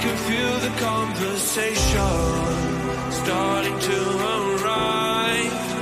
can feel the conversation starting to arrive.